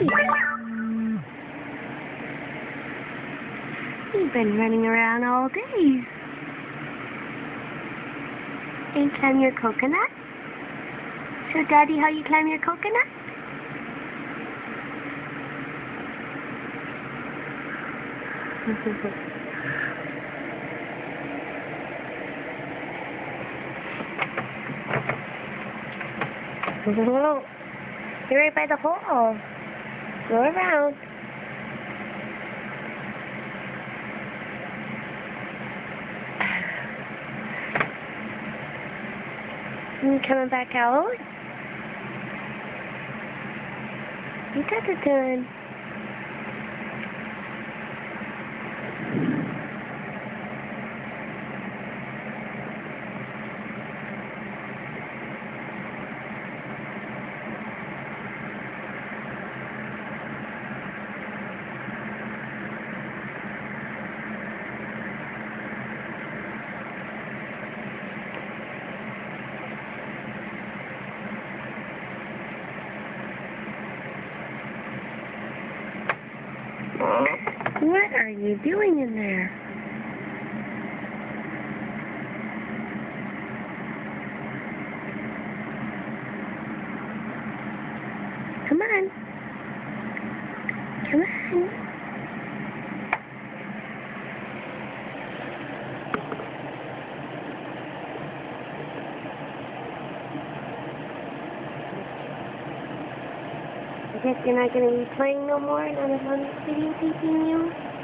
You've been running around all day. And climb your coconut? Show Daddy how you climb your coconut? You're right by the hole. Go around. You coming back out? You got it done. What are you doing in there? Come on. Come on. Guess you're not going to be playing no more, not as long as videotaping you?